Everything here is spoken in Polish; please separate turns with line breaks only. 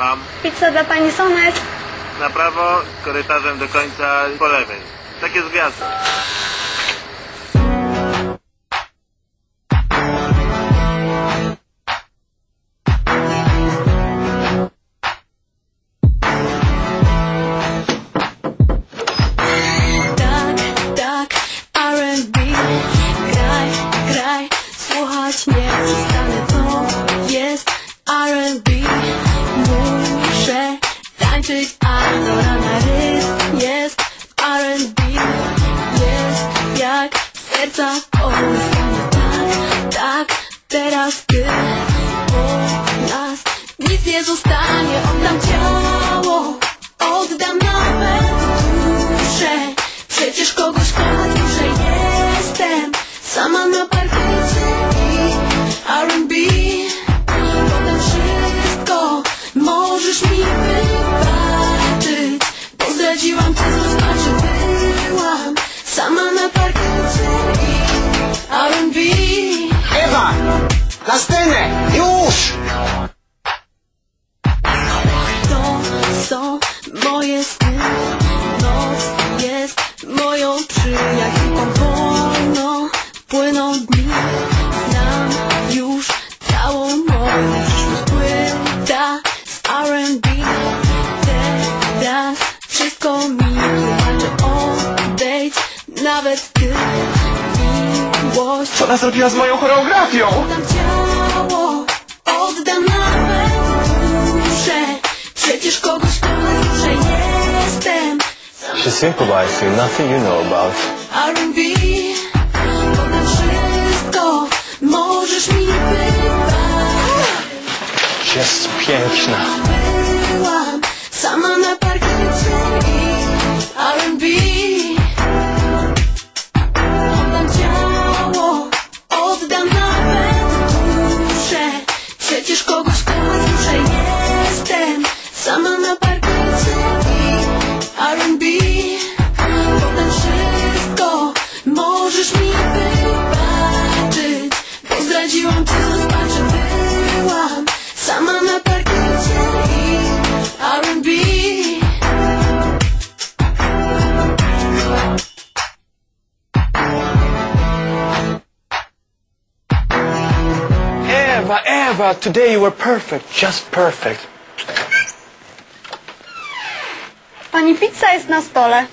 Słucham.
Pizza dla pani Sonet.
Na prawo, korytarzem do końca, po lewej. Tak jest gwiazda.
Tak, tak, R&B Graj, graj, słuchać nie przestanę To jest R&B aż do rana jest R&B Jest jak serca połyskane Tak, tak, teraz ty Po Teraz wszystko mi wybaczy Odejdź nawet ty Miłość
Co ona zrobiła z moją choreografią?
Oddam ciało, oddam nawet duszę Przecież kogoś kochać muszę Jestem
She sympathized you, nothing you know about.
R&B Potem wszystko możesz mi wybaczyć
Jest piękna.
Byłam sama na parkiecie i R&B Oddam ciało, oddam nawet duszę Przecież kogoś kochać muszę Jestem sama na parkiecie i R&B Potem wszystko możesz mi wybaczyć Bo zdradziłam cię, R&B
Eva, Eva, today you were perfect, just perfect.
Pani pizza jest na stole.